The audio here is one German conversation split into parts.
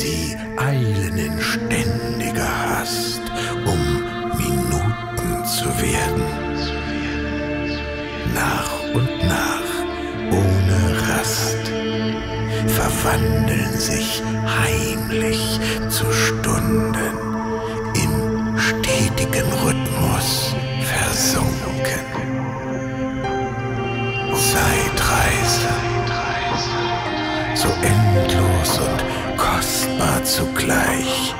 Sie eilen in ständiger Hast, um Minuten zu werden. Nach und nach, ohne Rast, verwandeln sich heimlich zu Stunden im stetigen Rhythmus versunken. Zeitreise so endlos und kostbar zugleich,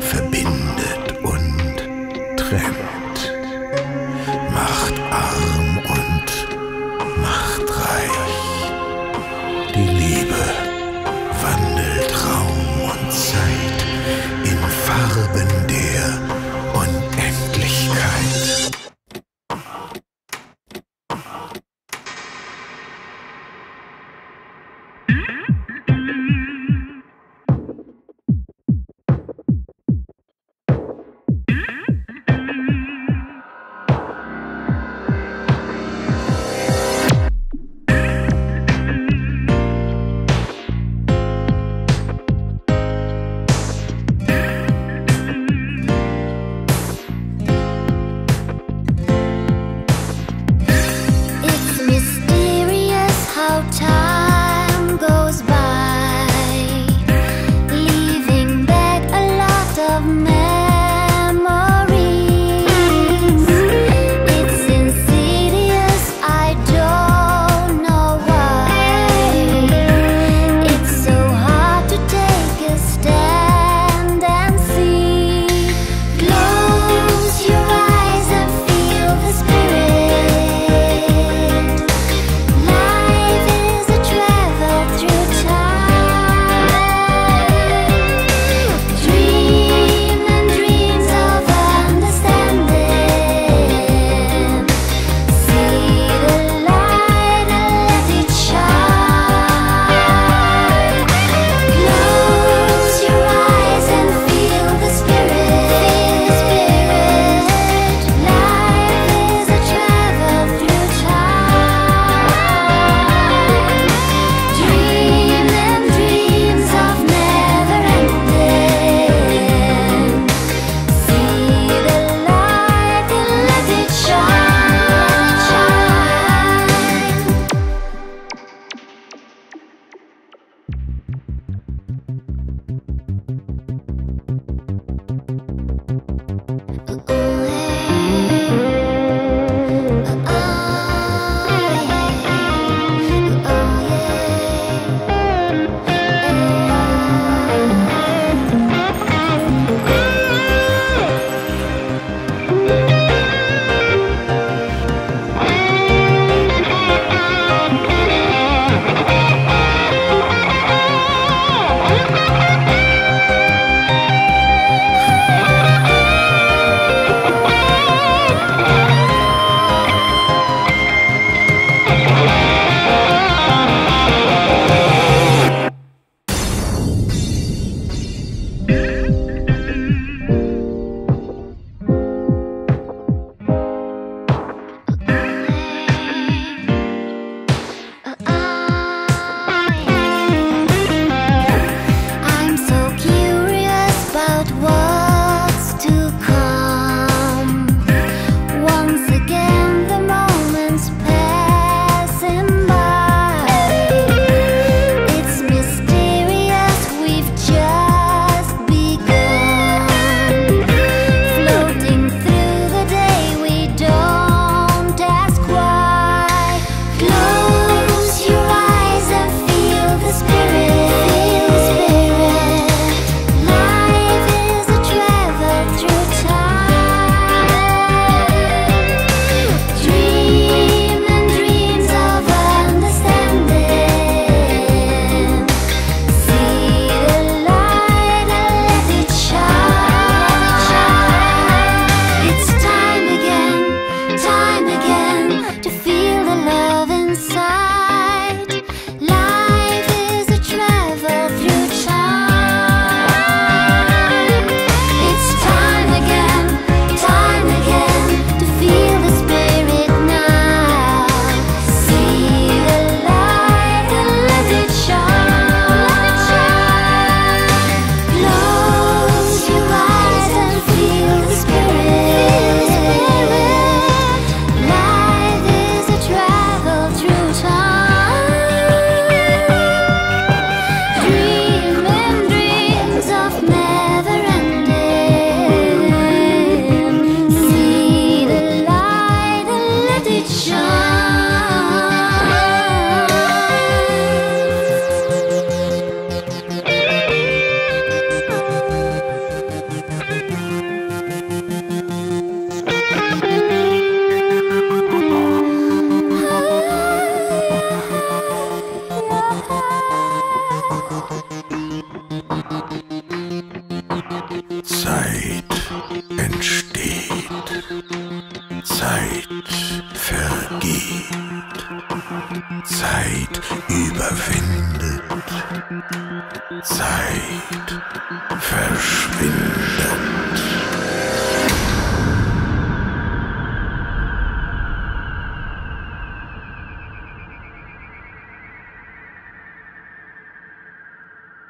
verbindet und trennt, macht arm Zeit vergeht, Zeit überwindet, Zeit verschwindet.